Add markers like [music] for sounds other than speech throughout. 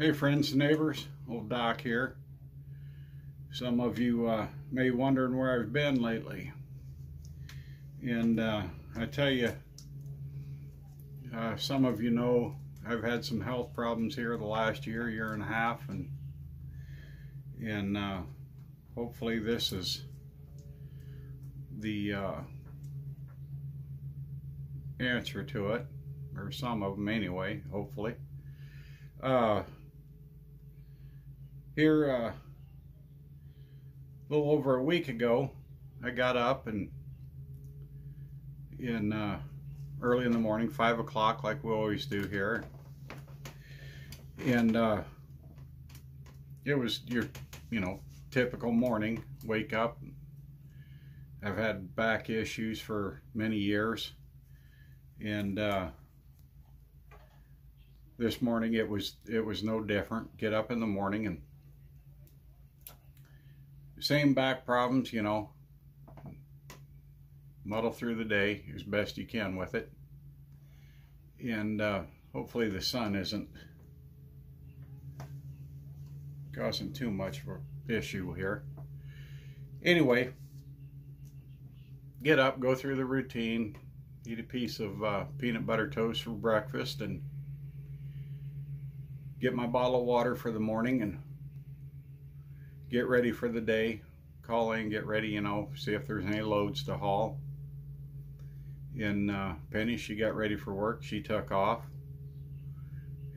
Hey friends and neighbors, old Doc here. Some of you uh, may be wondering where I've been lately. And uh, I tell you, uh, some of you know I've had some health problems here the last year, year and a half, and and uh, hopefully this is the uh, answer to it, or some of them anyway, hopefully. Here, uh, a little over a week ago, I got up and in uh, early in the morning, five o'clock, like we always do here, and uh, it was your, you know, typical morning. Wake up. I've had back issues for many years, and uh, this morning it was it was no different. Get up in the morning and same back problems, you know. Muddle through the day as best you can with it. And uh, hopefully the sun isn't causing too much of an issue here. Anyway, get up, go through the routine, eat a piece of uh, peanut butter toast for breakfast, and get my bottle of water for the morning and get ready for the day. Call in, get ready, you know, see if there's any loads to haul. And uh, Penny, she got ready for work. She took off.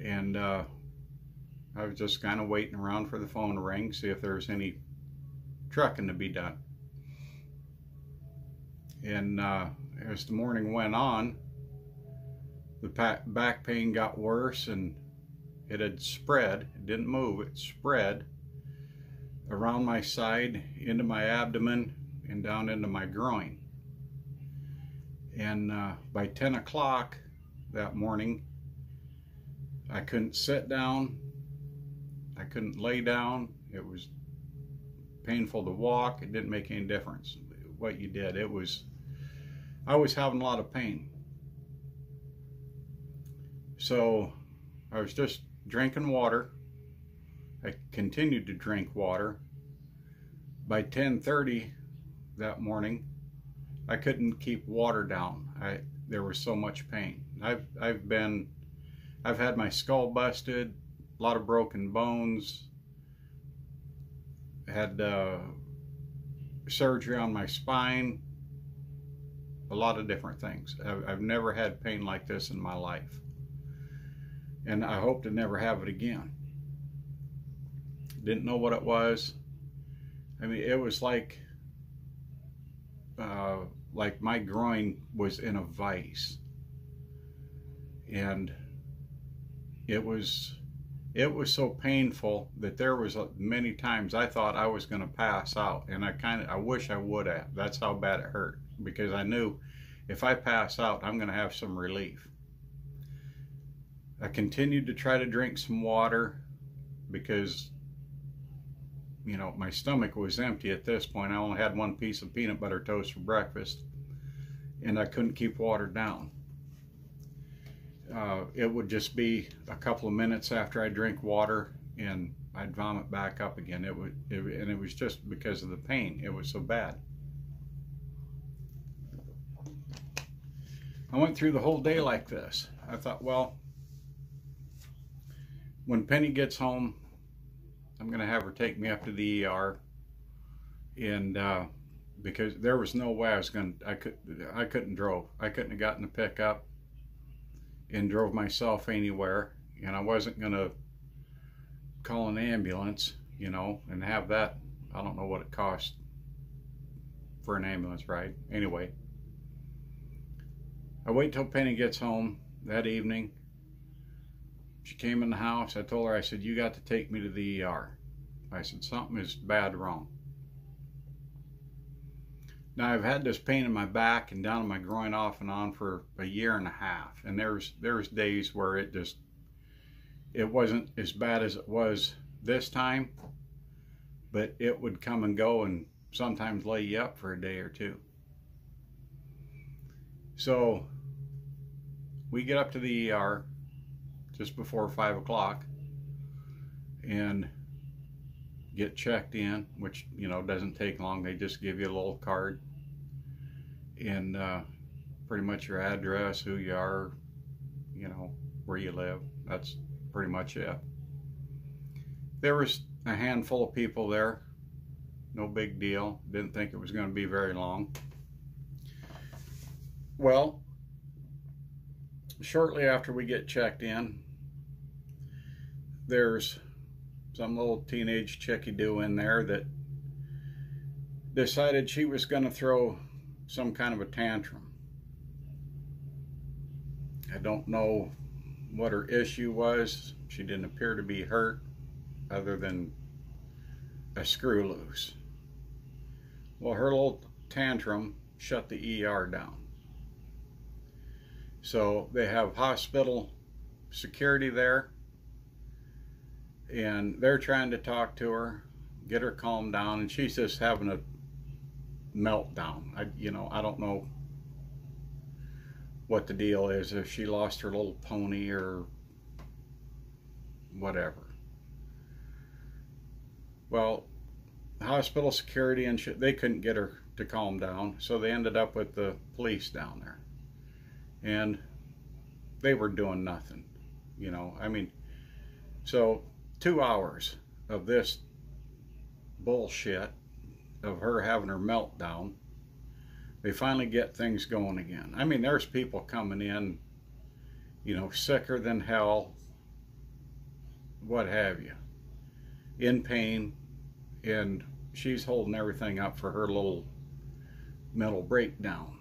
And uh, I was just kind of waiting around for the phone to ring, see if there was any trucking to be done. And uh, as the morning went on, the back pain got worse and it had spread. It didn't move, it spread around my side, into my abdomen, and down into my groin. And uh, by 10 o'clock that morning, I couldn't sit down, I couldn't lay down. It was painful to walk. It didn't make any difference what you did. It was, I was having a lot of pain. So I was just drinking water I continued to drink water. By 10:30 that morning, I couldn't keep water down. I there was so much pain. I've I've been I've had my skull busted, a lot of broken bones. Had uh, surgery on my spine, a lot of different things. I've, I've never had pain like this in my life, and I hope to never have it again didn't know what it was. I mean, it was like, uh, like my groin was in a vice. And it was, it was so painful that there was many times I thought I was going to pass out. And I kind of, I wish I would have. That's how bad it hurt. Because I knew if I pass out, I'm going to have some relief. I continued to try to drink some water because you know, my stomach was empty at this point. I only had one piece of peanut butter toast for breakfast, and I couldn't keep water down. Uh, it would just be a couple of minutes after I drink water, and I'd vomit back up again. It would, it, and it was just because of the pain. It was so bad. I went through the whole day like this. I thought, well, when Penny gets home, I'm going to have her take me up to the ER. And uh, because there was no way I was going to, I, could, I couldn't drove. I couldn't have gotten the pickup and drove myself anywhere. And I wasn't going to call an ambulance, you know, and have that. I don't know what it cost for an ambulance ride. Anyway, I wait till Penny gets home that evening she came in the house. I told her, I said, you got to take me to the ER. I said, something is bad wrong. Now I've had this pain in my back and down in my groin off and on for a year and a half. And there's there's days where it just it wasn't as bad as it was this time, but it would come and go and sometimes lay you up for a day or two. So we get up to the ER just before five o'clock. and get checked in, which you know doesn't take long. They just give you a little card and uh, pretty much your address, who you are, you know, where you live. That's pretty much it. There was a handful of people there. No big deal. Didn't think it was going to be very long. Well, shortly after we get checked in, there's some little teenage chickie do in there that decided she was going to throw some kind of a tantrum. I don't know what her issue was. She didn't appear to be hurt other than a screw loose. Well, her little tantrum shut the ER down. So they have hospital security there and they're trying to talk to her, get her calmed down, and she's just having a meltdown. I, you know, I don't know what the deal is if she lost her little pony or whatever. Well, hospital security and shit, they couldn't get her to calm down, so they ended up with the police down there. And they were doing nothing, you know. I mean, so two hours of this bullshit of her having her meltdown. They finally get things going again. I mean, there's people coming in, you know, sicker than hell, what have you, in pain, and she's holding everything up for her little mental breakdown.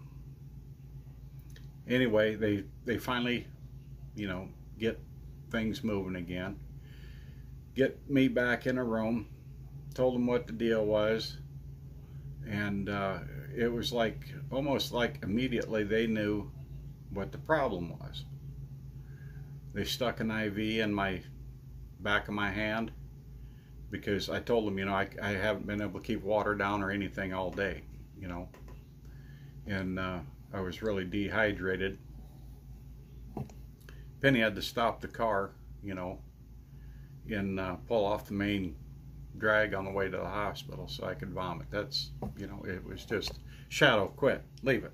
Anyway, they they finally, you know, get things moving again get me back in a room, told them what the deal was, and uh, it was like almost like immediately they knew what the problem was. They stuck an IV in my back of my hand because I told them, you know, I, I haven't been able to keep water down or anything all day, you know, and uh, I was really dehydrated. Penny had to stop the car, you know, and uh, pull off the main drag on the way to the hospital so I could vomit. That's, you know, it was just, Shadow, quit, leave it.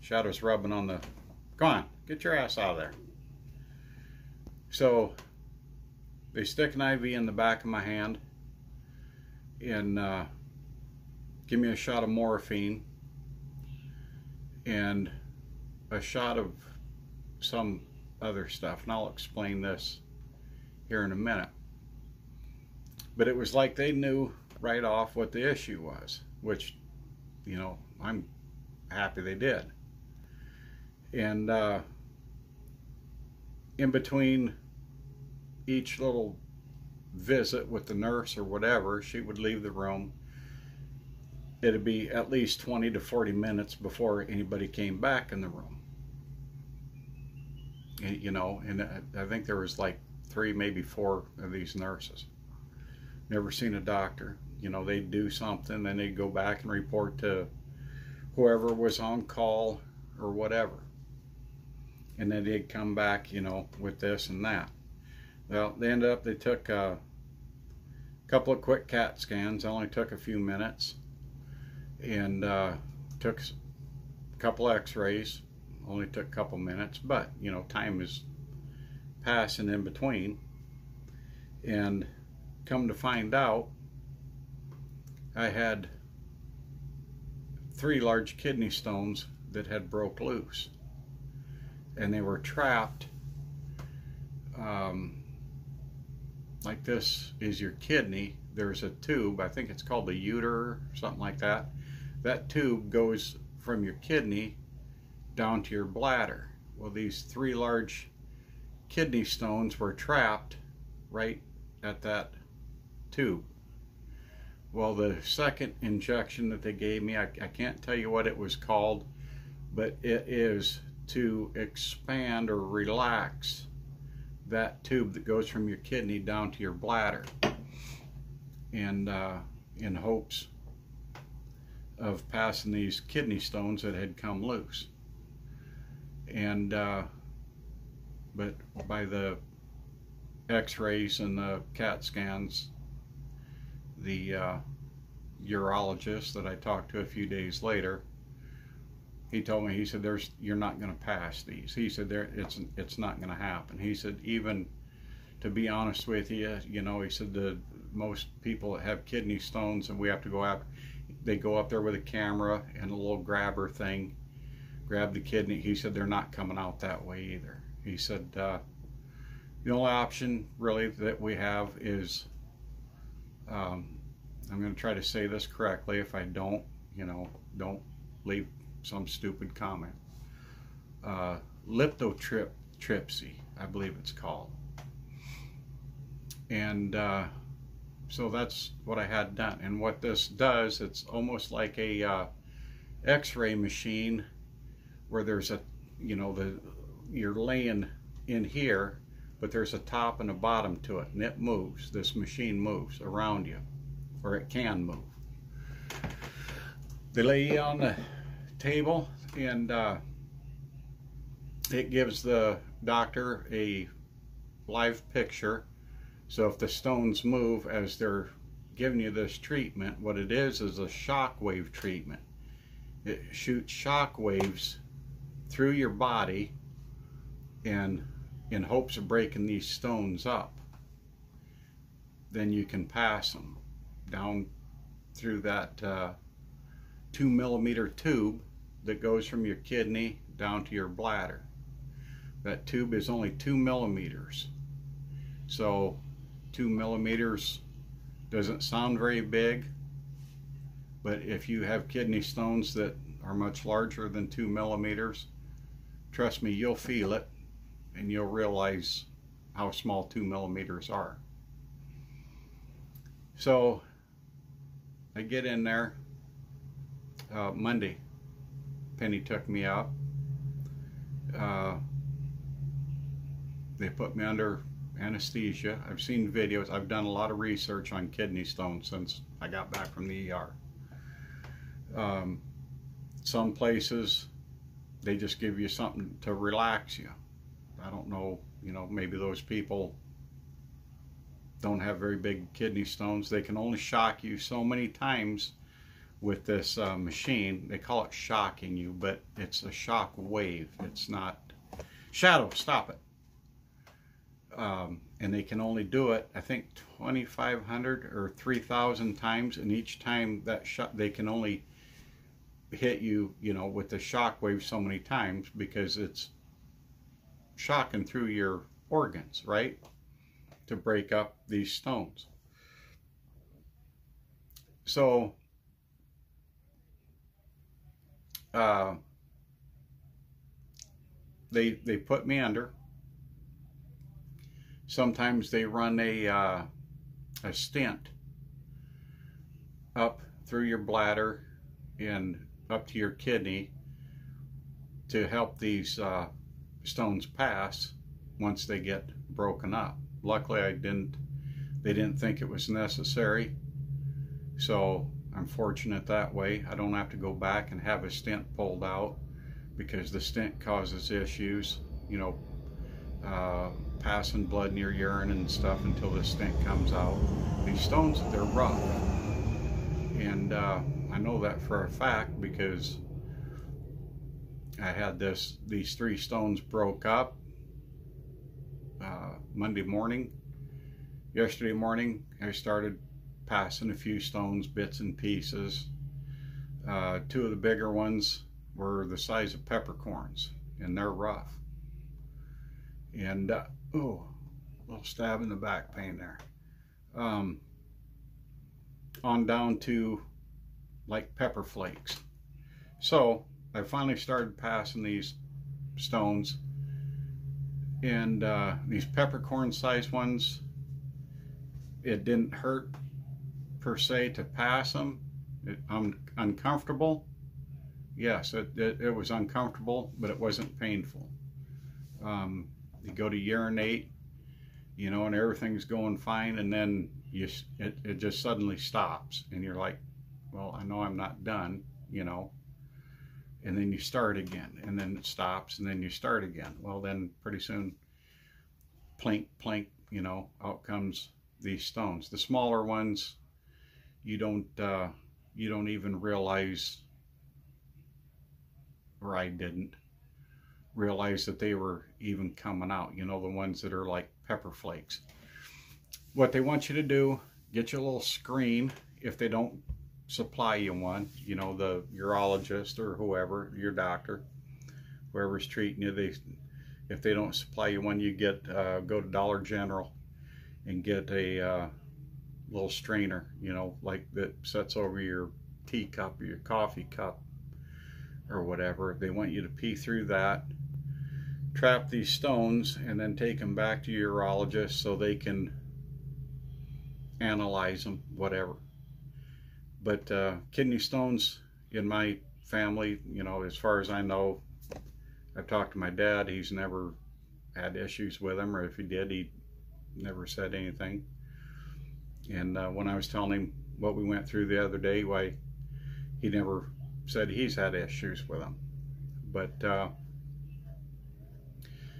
Shadow's rubbing on the, come on, get your ass out of there. So they stick an IV in the back of my hand and uh, give me a shot of morphine and a shot of some other stuff. And I'll explain this here in a minute. But it was like they knew right off what the issue was, which, you know, I'm happy they did. And uh, in between each little visit with the nurse or whatever, she would leave the room. It'd be at least 20 to 40 minutes before anybody came back in the room. And, you know, and I think there was like three, maybe four of these nurses. Never seen a doctor. You know, they'd do something, then they'd go back and report to whoever was on call or whatever. And then they'd come back, you know, with this and that. Well, they ended up, they took a couple of quick CAT scans, only took a few minutes, and uh, took a couple x-rays, only took a couple minutes, but, you know, time is passing in between. And come to find out, I had three large kidney stones that had broke loose. And they were trapped um, like this is your kidney. There's a tube, I think it's called the ureter, something like that. That tube goes from your kidney down to your bladder. Well, these three large kidney stones were trapped right at that tube. Well, the second injection that they gave me, I, I can't tell you what it was called, but it is to expand or relax that tube that goes from your kidney down to your bladder and uh, in hopes of passing these kidney stones that had come loose. And uh, but by the x-rays and the CAT scans, the uh, urologist that I talked to a few days later, he told me, he said, there's, you're not going to pass these. He said, there, it's, it's not going to happen. He said, even to be honest with you, you know, he said the most people that have kidney stones and we have to go out, they go up there with a camera and a little grabber thing, grab the kidney. He said, they're not coming out that way either. He said, uh, the only option really that we have is, um, I'm going to try to say this correctly. If I don't, you know, don't leave some stupid comment. Uh, lithotripsy, I believe it's called. And uh, so that's what I had done. And what this does, it's almost like a uh, X-ray machine where there's a, you know, the you're laying in here, but there's a top and a bottom to it, and it moves. This machine moves around you, or it can move. They lay you on the table and uh, it gives the doctor a live picture so if the stones move as they're giving you this treatment what it is is a shock wave treatment it shoots shock waves through your body and in hopes of breaking these stones up then you can pass them down through that uh, two millimeter tube that goes from your kidney down to your bladder. That tube is only two millimeters. So two millimeters doesn't sound very big, but if you have kidney stones that are much larger than two millimeters, trust me, you'll feel it and you'll realize how small two millimeters are. So I get in there uh, Monday Penny took me out. Uh, they put me under anesthesia. I've seen videos. I've done a lot of research on kidney stones since I got back from the ER. Um, some places, they just give you something to relax you. I don't know, you know, maybe those people don't have very big kidney stones. They can only shock you so many times with this uh, machine. They call it shocking you, but it's a shock wave. It's not shadow. Stop it. Um, and they can only do it, I think, 2,500 or 3,000 times, and each time that shot, they can only hit you, you know, with the shock wave so many times because it's shocking through your organs, right? To break up these stones. So uh, they they put me under. Sometimes they run a uh, a stent up through your bladder and up to your kidney to help these uh, stones pass once they get broken up. Luckily, I didn't. They didn't think it was necessary, so I'm fortunate that way. I don't have to go back and have a stent pulled out because the stent causes issues, you know, uh, passing blood near urine and stuff until the stent comes out. These stones, they're rough. And uh, I know that for a fact because I had this, these three stones broke up uh, Monday morning. Yesterday morning, I started passing a few stones, bits and pieces. Uh, two of the bigger ones were the size of peppercorns, and they're rough. And, uh, oh, a little stab in the back pain there. Um, on down to like pepper flakes. So I finally started passing these stones and uh, these peppercorn sized ones it didn't hurt per se to pass them. It, I'm uncomfortable. Yes, it, it, it, was uncomfortable, but it wasn't painful. Um, you go to urinate, you know, and everything's going fine, and then you it, it just suddenly stops, and you're like, well, I know I'm not done, you know. And then you start again, and then it stops, and then you start again. Well, then pretty soon plink, plink, you know, out comes these stones. The smaller ones, you don't, uh, you don't even realize, or I didn't realize that they were even coming out. You know, the ones that are like pepper flakes. What they want you to do, get your little screen if they don't supply you one, you know, the urologist or whoever, your doctor, whoever's treating you, they if they don't supply you one, you get uh, go to Dollar General and get a uh, little strainer, you know, like that sets over your teacup or your coffee cup or whatever. They want you to pee through that, trap these stones, and then take them back to your urologist so they can analyze them, whatever. But uh, kidney stones in my family, you know, as far as I know, I've talked to my dad. He's never had issues with them, or if he did, he never said anything. And uh, when I was telling him what we went through the other day, why he never said he's had issues with them. But uh,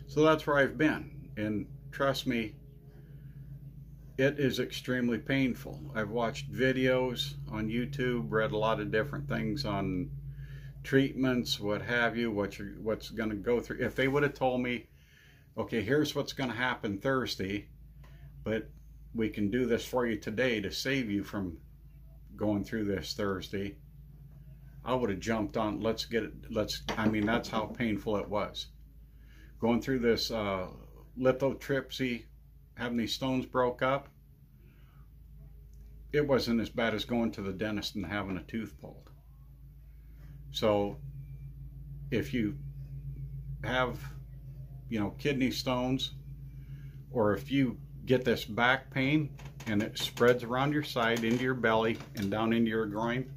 so that's where I've been. And trust me, it is extremely painful. I've watched videos on YouTube, read a lot of different things on treatments, what have you, what you what's going to go through. If they would have told me, okay, here's what's going to happen Thursday, but we can do this for you today to save you from going through this Thursday, I would have jumped on. Let's get it. Let's. I mean, that's how painful it was. Going through this uh, lithotripsy having these stones broke up, it wasn't as bad as going to the dentist and having a tooth pulled. So if you have, you know, kidney stones, or if you get this back pain and it spreads around your side into your belly and down into your groin,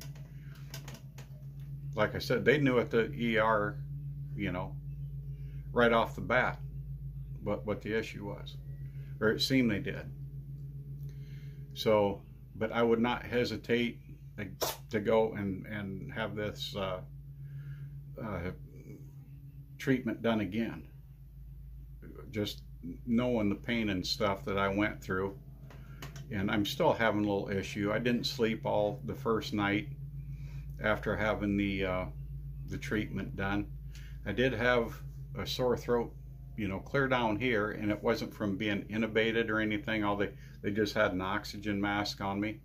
like I said, they knew at the ER, you know, right off the bat what, what the issue was or it seemed they did. So, but I would not hesitate to go and, and have this uh, uh, treatment done again. Just knowing the pain and stuff that I went through. And I'm still having a little issue. I didn't sleep all the first night after having the uh, the treatment done. I did have a sore throat you know, clear down here, and it wasn't from being intubated or anything. All they they just had an oxygen mask on me.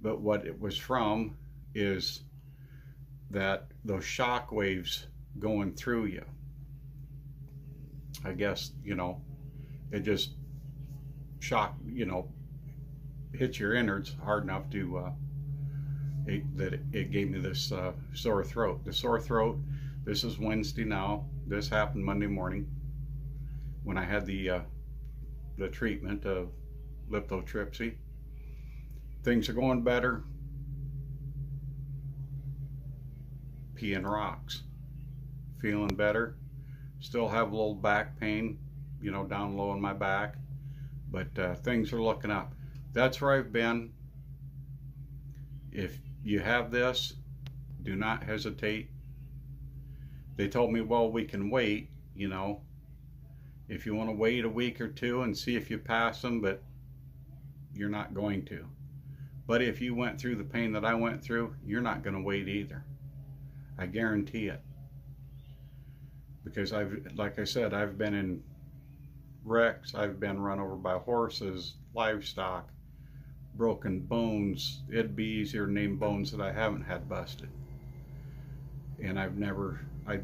But what it was from is that those shock waves going through you. I guess you know, it just shock you know, hit your innards hard enough to uh, it, that it, it, gave me this uh, sore throat. The sore throat. This is Wednesday now. This happened Monday morning when I had the uh, the treatment of lithotripsy. Things are going better. Peeing rocks. Feeling better. Still have a little back pain, you know, down low in my back. But uh, things are looking up. That's where I've been. If you have this, do not hesitate. They told me, well, we can wait, you know, if you want to wait a week or two and see if you pass them, but you're not going to. But if you went through the pain that I went through, you're not going to wait either. I guarantee it. Because I've, like I said, I've been in wrecks, I've been run over by horses, livestock, broken bones. It'd be easier to name bones that I haven't had busted. And I've never, I,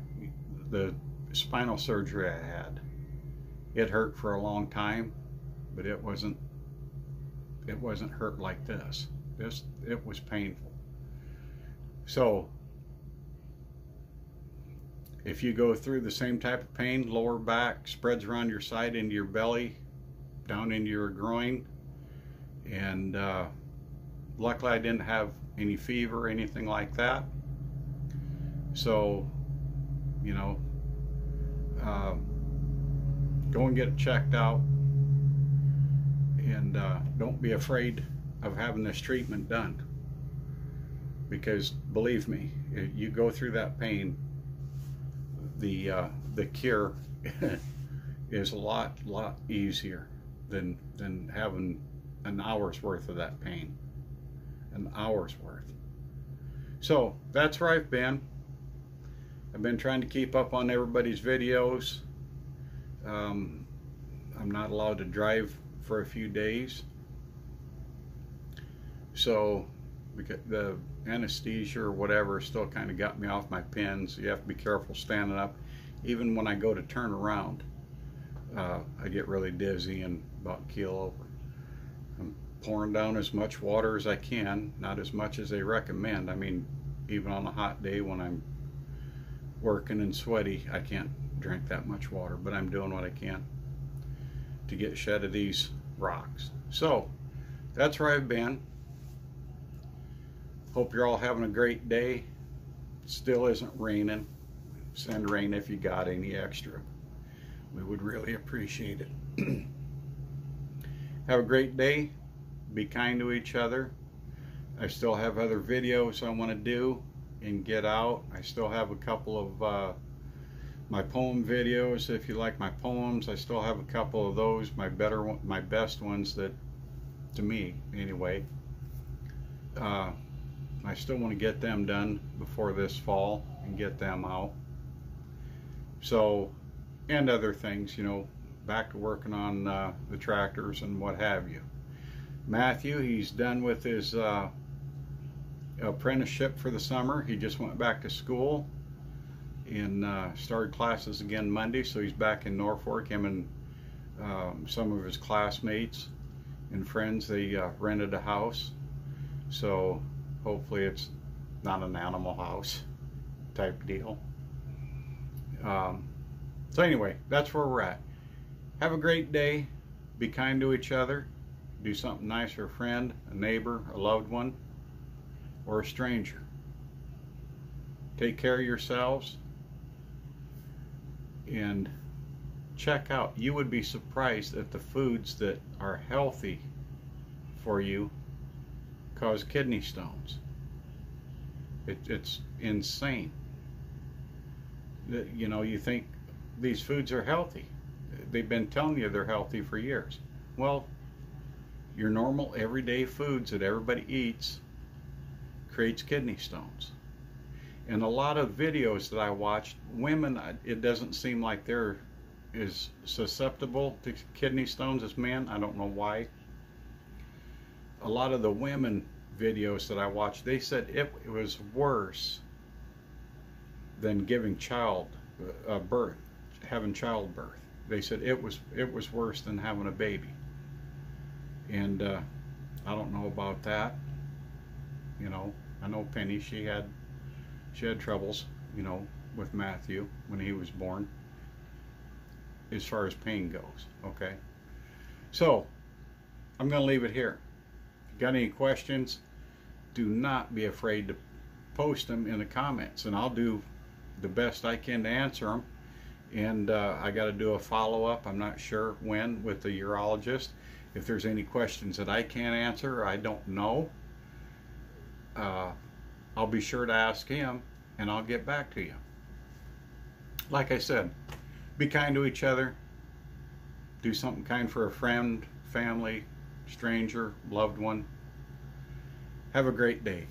the spinal surgery I had, it hurt for a long time, but it wasn't it wasn't hurt like this. This it was painful. So if you go through the same type of pain, lower back, spreads around your side into your belly, down into your groin, and uh, luckily I didn't have any fever or anything like that. So, you know, uh, go and get it checked out and uh, don't be afraid of having this treatment done because believe me you go through that pain the uh, the cure [laughs] is a lot, lot easier than than having an hour's worth of that pain. An hour's worth. So that's where I've been. I've been trying to keep up on everybody's videos. Um, I'm not allowed to drive for a few days. So because the anesthesia or whatever still kind of got me off my pins. You have to be careful standing up. Even when I go to turn around, uh, I get really dizzy and about keel over. I'm pouring down as much water as I can, not as much as they recommend. I mean, even on a hot day when I'm working and sweaty, I can't drink that much water, but I'm doing what I can to get shed of these rocks. So that's where I've been. Hope you're all having a great day. Still isn't raining. Send rain if you got any extra. We would really appreciate it. [clears throat] have a great day. Be kind to each other. I still have other videos I want to do and get out. I still have a couple of uh, my poem videos. If you like my poems, I still have a couple of those. My better, my best ones that, to me anyway. Uh, I still want to get them done before this fall and get them out. So, and other things, you know, back to working on uh, the tractors and what have you. Matthew, he's done with his uh, apprenticeship for the summer. He just went back to school and uh, started classes again Monday, so he's back in Norfolk. Him and um, some of his classmates and friends, they uh, rented a house. So hopefully it's not an animal house type deal. Um, so anyway, that's where we're at. Have a great day. Be kind to each other. Do something nice for a friend, a neighbor, a loved one, or a stranger. Take care of yourselves and check out. You would be surprised at the foods that are healthy for you cause kidney stones. It, it's insane. You know, you think these foods are healthy. They've been telling you they're healthy for years. Well, your normal everyday foods that everybody eats creates kidney stones. And a lot of videos that I watched, women, it doesn't seem like they're as susceptible to kidney stones as men. I don't know why a lot of the women videos that I watched, they said it, it was worse than giving child uh, birth, having childbirth. They said it was it was worse than having a baby. And uh, I don't know about that. You know, I know Penny. She had she had troubles. You know, with Matthew when he was born. As far as pain goes, okay. So I'm going to leave it here If you got any questions, do not be afraid to post them in the comments and I'll do the best I can to answer them. And uh, I got to do a follow up. I'm not sure when with the urologist. If there's any questions that I can't answer, I don't know. Uh, I'll be sure to ask him and I'll get back to you. Like I said, be kind to each other. Do something kind for a friend, family, stranger, loved one. Have a great day.